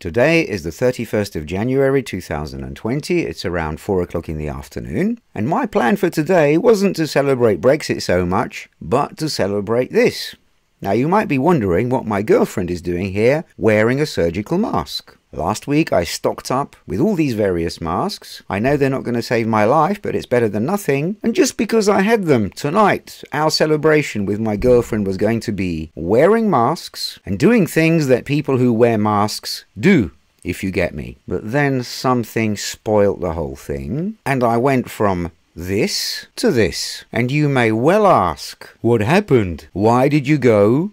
Today is the 31st of January 2020. It's around 4 o'clock in the afternoon. And my plan for today wasn't to celebrate Brexit so much, but to celebrate this. Now, you might be wondering what my girlfriend is doing here wearing a surgical mask. Last week I stocked up with all these various masks. I know they're not going to save my life, but it's better than nothing. And just because I had them tonight, our celebration with my girlfriend was going to be wearing masks and doing things that people who wear masks do if you get me. But then something spoilt the whole thing, and I went from this to this. And you may well ask, what happened? Why did you go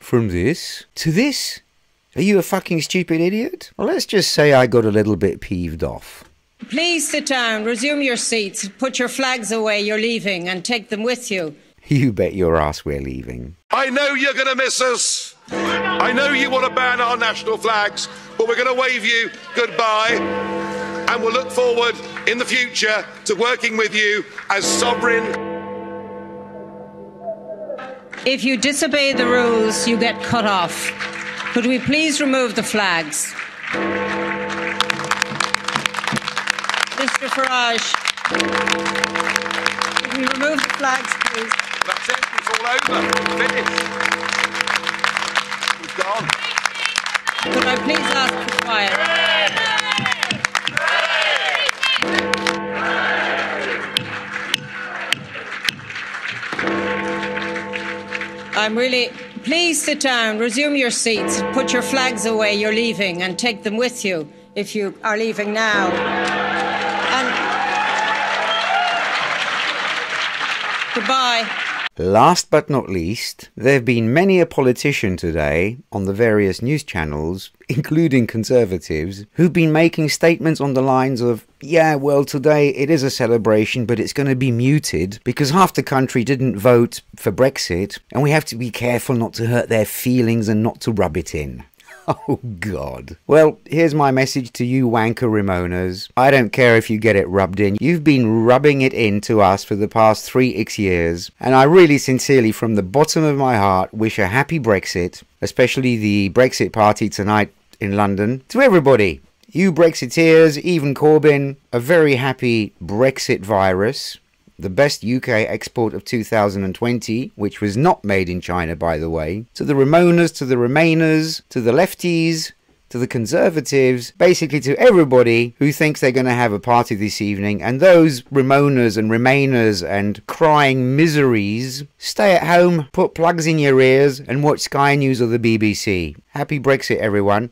from this to this? Are you a fucking stupid idiot? Well, let's just say I got a little bit peeved off. Please sit down, resume your seats, put your flags away, you're leaving, and take them with you. You bet your ass we're leaving. I know you're going to miss us. I know you want to ban our national flags, but we're going to wave you goodbye. And we'll look forward in the future to working with you as sovereign. If you disobey the rules, you get cut off. Could we please remove the flags? Mr Farage, could we remove the flags, please? That's it. It's all over. Finished. We've gone. Could I please ask for quiet? I'm really. Please sit down, resume your seats, put your flags away, you're leaving, and take them with you if you are leaving now. And. Goodbye. Last but not least, there have been many a politician today on the various news channels, including conservatives, who've been making statements on the lines of, yeah, well, today it is a celebration, but it's going to be muted because half the country didn't vote for Brexit, and we have to be careful not to hurt their feelings and not to rub it in. Oh, God. Well, here's my message to you wanker Remoaners. I don't care if you get it rubbed in. You've been rubbing it in to us for the past three X years. And I really sincerely, from the bottom of my heart, wish a happy Brexit, especially the Brexit party tonight in London, to everybody. You Brexiteers, even Corbyn, a very happy Brexit virus the best UK export of 2020, which was not made in China, by the way, to the Remoaners, to the Remainers, to the lefties, to the Conservatives, basically to everybody who thinks they're going to have a party this evening, and those Remoaners and Remainers and crying miseries, stay at home, put plugs in your ears, and watch Sky News or the BBC. Happy Brexit, everyone.